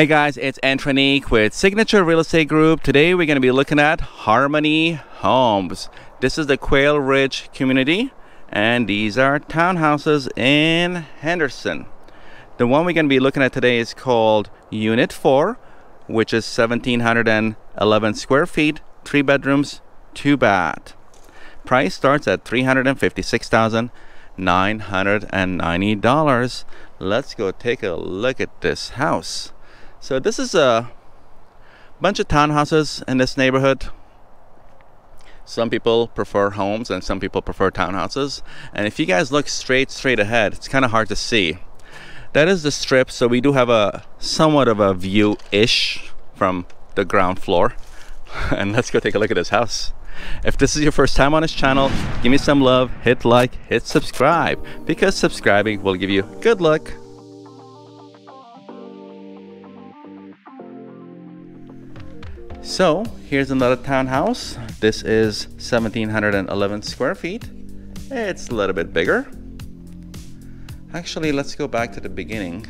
Hey guys, it's Antranik with Signature Real Estate Group. Today we're going to be looking at Harmony Homes. This is the Quail Ridge community and these are townhouses in Henderson. The one we're going to be looking at today is called Unit 4, which is 1711 square feet, 3 bedrooms, 2 bath. Price starts at $356,990. Let's go take a look at this house. So this is a bunch of townhouses in this neighborhood. Some people prefer homes and some people prefer townhouses. And if you guys look straight straight ahead, it's kind of hard to see. That is the strip, so we do have a somewhat of a view-ish from the ground floor. and let's go take a look at this house. If this is your first time on this channel, give me some love, hit like, hit subscribe, because subscribing will give you good luck. So here's another townhouse. This is 1711 square feet. It's a little bit bigger. Actually, let's go back to the beginning.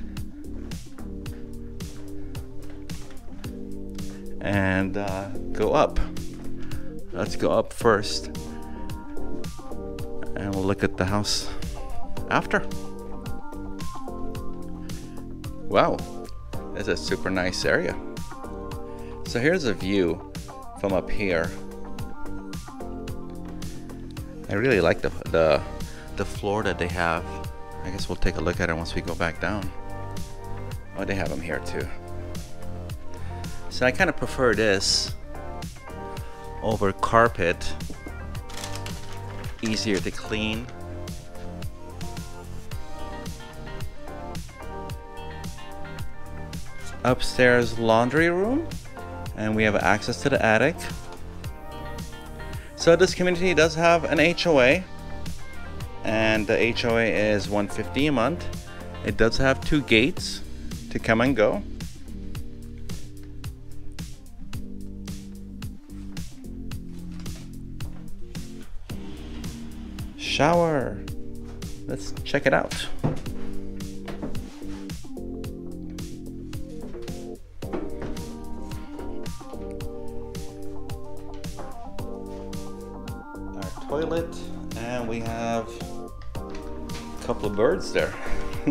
And uh, go up. Let's go up first. And we'll look at the house after. Wow, it's a super nice area. So here's a view from up here. I really like the, the, the floor that they have. I guess we'll take a look at it once we go back down. Oh, they have them here too. So I kind of prefer this over carpet. Easier to clean. Upstairs laundry room and we have access to the attic. So this community does have an HOA and the HOA is 150 a month. It does have two gates to come and go. Shower. Let's check it out. Toilet and we have a couple of birds there.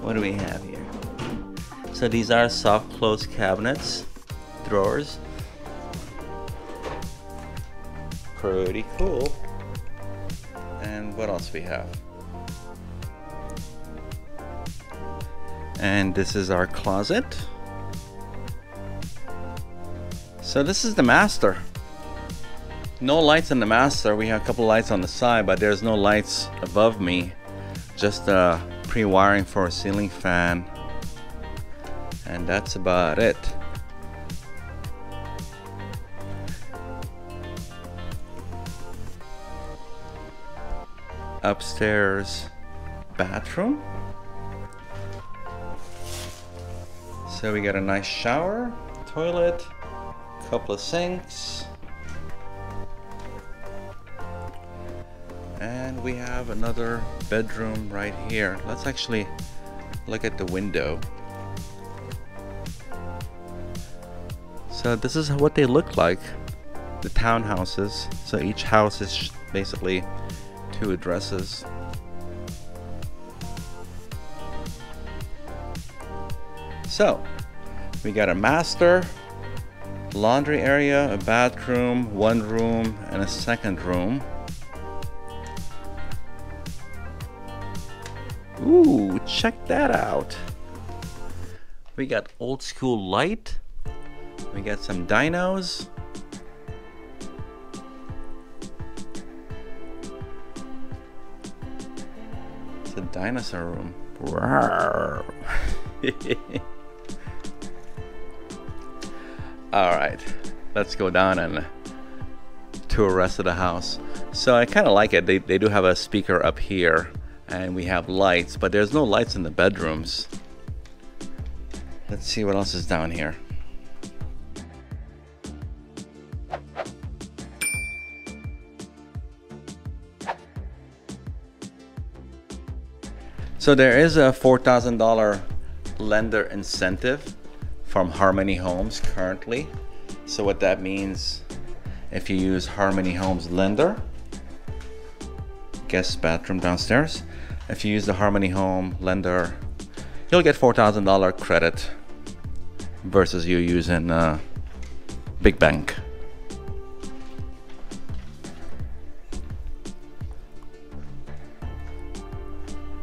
what do we have here? So these are soft close cabinets, drawers. Pretty cool. And what else we have? And this is our closet. So this is the master. No lights in the master. We have a couple lights on the side, but there's no lights above me. Just uh, pre-wiring for a ceiling fan. And that's about it. Upstairs bathroom. So we got a nice shower, toilet, couple of sinks. And we have another bedroom right here. Let's actually look at the window. So this is what they look like, the townhouses. So each house is basically two addresses. So we got a master, laundry area, a bathroom, one room, and a second room. Check that out. We got old school light. We got some dinos. It's a dinosaur room. Alright, let's go down and tour the rest of the house. So I kind of like it. They, they do have a speaker up here and we have lights, but there's no lights in the bedrooms. Let's see what else is down here. So there is a $4,000 lender incentive from Harmony Homes currently. So what that means, if you use Harmony Homes lender, guest bathroom downstairs, if you use the Harmony Home lender, you'll get $4,000 credit versus you using uh, Big Bank.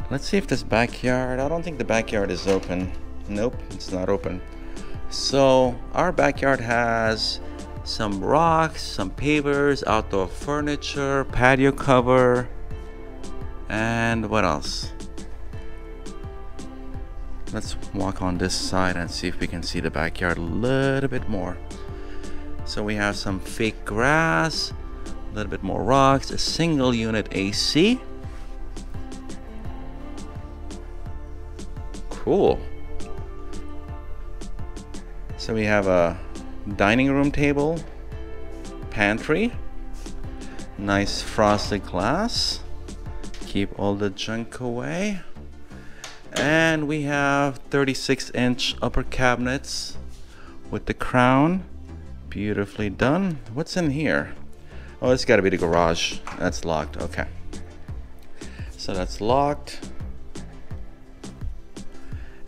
Let's see if this backyard, I don't think the backyard is open. Nope, it's not open. So our backyard has some rocks, some pavers, outdoor furniture, patio cover, and what else? Let's walk on this side and see if we can see the backyard a little bit more. So we have some fake grass, a little bit more rocks, a single unit AC. Cool. So we have a dining room table, pantry, nice frosted glass, keep all the junk away. And we have 36 inch upper cabinets with the crown. Beautifully done. What's in here? Oh, it's gotta be the garage. That's locked, okay. So that's locked.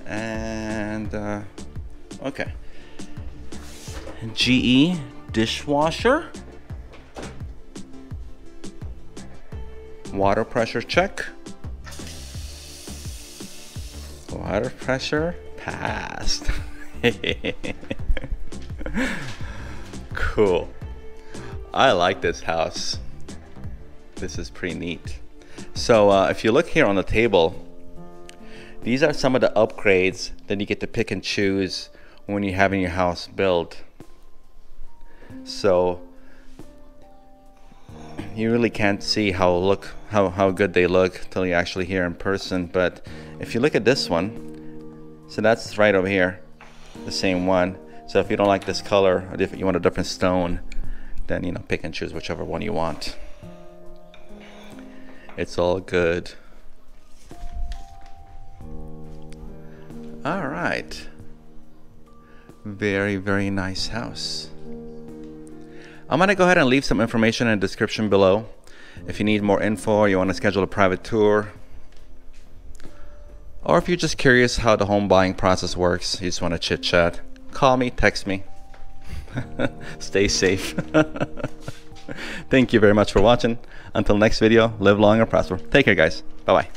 And, uh, okay. GE dishwasher. Water pressure check. Water pressure passed. cool. I like this house. This is pretty neat. So uh, if you look here on the table, these are some of the upgrades that you get to pick and choose when you're having your house built. So you really can't see how it'll look how, how good they look till you actually hear in person. But if you look at this one, so that's right over here, the same one. So if you don't like this color, or if you want a different stone, then you know pick and choose whichever one you want. It's all good. All right. Very, very nice house. I'm gonna go ahead and leave some information in the description below. If you need more info you want to schedule a private tour, or if you're just curious how the home buying process works, you just want to chit chat, call me, text me. Stay safe. Thank you very much for watching. Until next video, live long and prosper. Take care, guys. Bye bye.